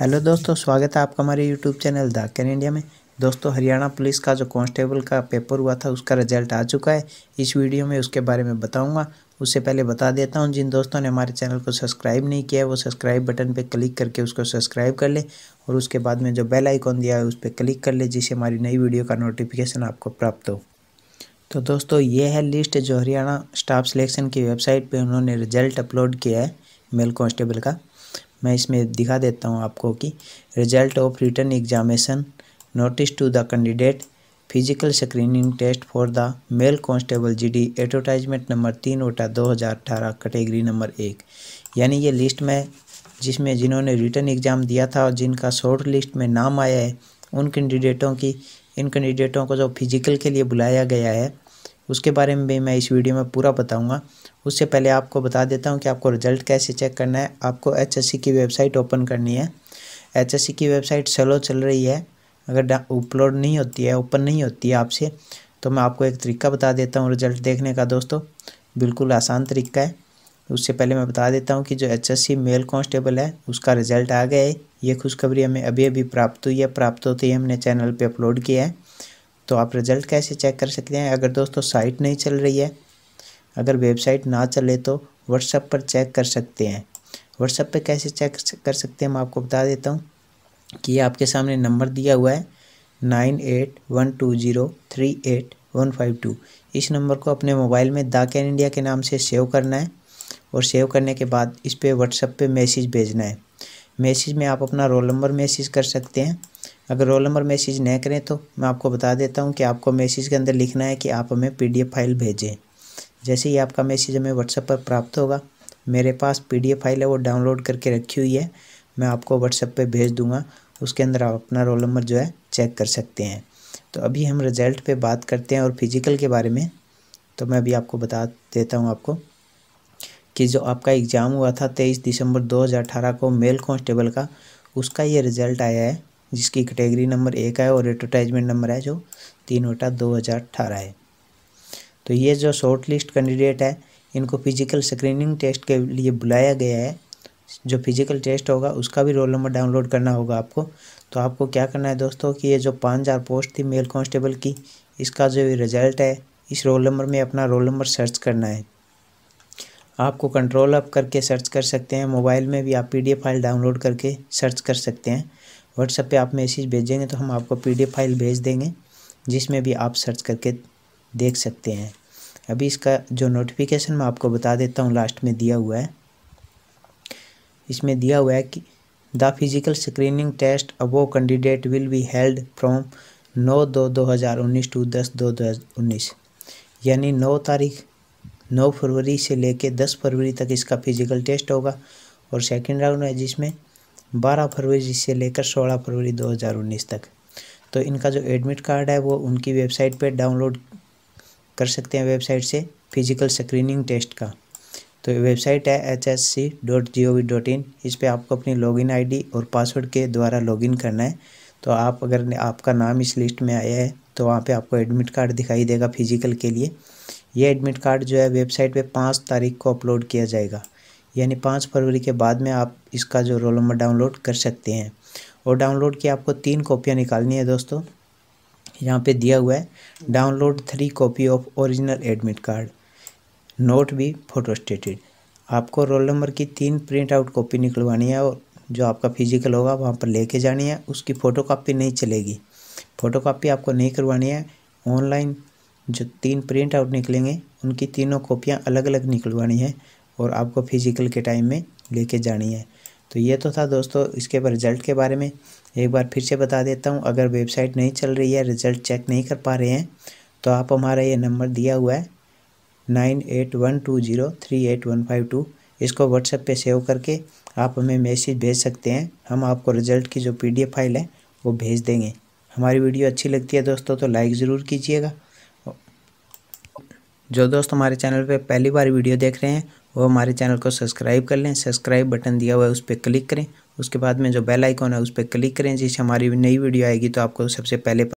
Hello दोस्तों, स्वागत है आपका हमारे YouTube channel the can India में। दोस्तों, हरियाणा पुलिस का जो कांस्टेबल का पेपर हुआ था, उसका रिज़ल्ट आ चुका है। इस वीडियो में उसके बारे में बताऊँगा। उससे पहले बता देता हूँ, जिन दोस्तों ने हमारे चैनल को सब्सक्राइब नहीं किया है, वो सब्सक्राइब बटन पर क्लिक करके उसको सब्सक्राइब कर ले और उसके बाद में जो बेल आइकॉन दिया है, उस पर क्लिक कर ले, जिससे हमारी नई वीडियो का नोटिफिकेशन आपको प्राप्त हो। तो दोस्तों, ये है लिस्ट जो हरियाणा स्टाफ सिलेक्शन की वेबसाइट पर उन्होंने रिज़ल्ट अपलोड किया है, मेल कॉन्स्टेबल का। मैं इसमें दिखा देता हूँ आपको कि result of return examination notice to the candidate physical screening test for the male constable GD advertisement number तीन वटा दो हज़ार अठारह कैटेगरी नंबर एक। यानी ये लिस्ट में जिसमें जिन्होंने रिटर्न एग्ज़ाम दिया था और जिनका शॉर्ट लिस्ट में नाम आया है, उन कैंडिडेटों की, इन कैंडिडेटों को जो फ़िज़िकल के लिए बुलाया गया है उसके बारे में भी मैं इस वीडियो में पूरा बताऊँगा। उससे पहले आपको बता देता हूँ कि आपको रिज़ल्ट कैसे चेक करना है। आपको एचएससी की वेबसाइट ओपन करनी है। एचएससी की वेबसाइट स्लो चल रही है। अगर अपलोड नहीं होती है ओपन नहीं होती है आपसे तो मैं आपको एक तरीका बता देता हूँ रिज़ल्ट देखने का दोस्तों। बिल्कुल आसान तरीका है। उससे पहले मैं बता देता हूँ कि जो एच मेल कांस्टेबल है, उसका रिज़ल्ट आ गया है। ये खुशखबरी हमें अभी अभी प्राप्त हुई है। प्राप्त होते ही हमने चैनल पे अपलोड किया है। तो आप रिज़ल्ट कैसे चेक कर सकते हैं? अगर दोस्तों, साइट नहीं चल रही है, अगर वेबसाइट ना चले तो व्हाट्सएप पर चेक कर सकते हैं। व्हाट्सएप पे कैसे चेक कर सकते हैं, मैं आपको बता देता हूँ कि आपके सामने नंबर दिया हुआ है nine eight one two zero three eight one five two. इस नंबर को अपने मोबाइल में दा कैन इंडिया के नाम से सेव करना है और सेव करने के बाद इस पर व्हाट्सएप पे मैसेज भेजना है। मैसेज में आप अपना रोल नंबर मैसेज कर सकते हैं। अगर रोल नंबर मैसेज नहीं करें तो मैं आपको बता देता हूँ कि आपको मैसेज के अंदर लिखना है कि आप हमें पीडीएफ फ़ाइल भेजें। जैसे ही आपका मैसेज हमें व्हाट्सएप पर प्राप्त होगा, मेरे पास पीडीएफ फ़ाइल है, वो डाउनलोड करके रखी हुई है। मैं आपको व्हाट्सएप पे भेज दूँगा, उसके अंदर आप अपना रोल नंबर जो है चेक कर सकते हैं। तो अभी हम रिज़ल्ट पे बात करते हैं और फ़िज़िकल के बारे में। तो मैं अभी आपको बता देता हूँ आपको कि जो आपका एग्ज़ाम हुआ था तेईस दिसंबर 2018 को मेल कांस्टेबल का, उसका ये रिज़ल्ट आया है जिसकी कैटेगरी नंबर एक है और एडवर्टाइजमेंट नंबर है जो तीन वटा दो हज़ार अठारह है। तो ये जो शॉर्ट लिस्ट कैंडिडेट है, इनको फ़िज़िकल स्क्रीनिंग टेस्ट के लिए बुलाया गया है। जो फ़िज़िकल टेस्ट होगा, उसका भी रोल नंबर डाउनलोड करना होगा आपको। तो आपको क्या करना है दोस्तों कि ये जो पाँच हज़ार पोस्ट थी मेल कांस्टेबल की, इसका जो रिज़ल्ट है, इस रोल नंबर में अपना रोल नंबर सर्च करना है। आपको कंट्रोल अप करके सर्च कर सकते हैं मोबाइल में भी आप पीडीएफ फ़ाइल डाउनलोड करके सर्च कर सकते हैं। व्हाट्सएप पे आप मैसेज भेजेंगे तो हम आपको पीडीएफ फ़ाइल भेज देंगे, जिसमें भी आप सर्च करके देख सकते हैं। अभी इसका जो नोटिफिकेशन मैं आपको बता देता हूँ लास्ट में दिया हुआ है। इसमें दिया हुआ है कि the physical screening test above candidate will be held from नौ दो दो हज़ार उन्नीस टू दस दो दो हज़ार उन्नीस। यानी नौ तारीख, नौ फरवरी से लेके दस फरवरी तक इसका फ़िज़िकल टेस्ट होगा। और सेकेंड राउंड है जिसमें बारह फरवरी से लेकर सोलह फरवरी दो हज़ार उन्नीस तक। तो इनका जो एडमिट कार्ड है, वो उनकी वेबसाइट पे डाउनलोड कर सकते हैं वेबसाइट से फ़िज़िकल स्क्रीनिंग टेस्ट का। तो वेबसाइट है H S C dot G O V dot in इस पर आपको अपनी लॉगिन आईडी और पासवर्ड के द्वारा लॉगिन करना है। तो आप अगर आपका नाम इस लिस्ट में आया है तो वहाँ पे आपको एडमिट कार्ड दिखाई देगा फ़िज़िकल के लिए। ये एडमिट कार्ड जो है वेबसाइट पे पाँच तारीख को अपलोड किया जाएगा। यानी पाँच फरवरी के बाद में आप इसका जो रोल नंबर डाउनलोड कर सकते हैं। और डाउनलोड की आपको तीन कॉपियाँ निकालनी है दोस्तों। यहाँ पे दिया हुआ है, download three copy of original admit card, note भी फोटोस्टेटेड। आपको रोल नंबर की तीन प्रिंट आउट कॉपी निकलवानी है और जो आपका फ़िज़िकल होगा वहाँ पर लेके जानी है, उसकी फ़ोटो कापी नहीं चलेगी। फ़ोटो कापी आपको नहीं करवानी है, ऑनलाइन जो तीन प्रिंट आउट निकलेंगे, उनकी तीनों कॉपियाँ अलग अलग निकलवानी है। और आपको फ़िज़िकल के टाइम में लेके जानी है। तो ये तो था दोस्तों, इसके रिज़ल्ट के बारे में। एक बार फिर से बता देता हूँ, अगर वेबसाइट नहीं चल रही है रिज़ल्ट चेक नहीं कर पा रहे हैं तो आप हमारा ये नंबर दिया हुआ है nine eight one two zero three eight one five two. इसको व्हाट्सएप पे सेव करके आप हमें मैसेज भेज सकते हैं। हम आपको रिज़ल्ट की जो पीडीएफ फ़ाइल है, वो भेज देंगे। हमारी वीडियो अच्छी लगती है दोस्तों तो लाइक ज़रूर कीजिएगा। जो दोस्त हमारे चैनल पे पहली बार वीडियो देख रहे हैं, वो हमारे चैनल को सब्सक्राइब कर लें। सब्सक्राइब बटन दिया हुआ है, उस पर क्लिक करें। उसके बाद में जो बेल आइकॉन है, उस पर क्लिक करें, जिससे हमारी नई वीडियो आएगी तो आपको सबसे पहले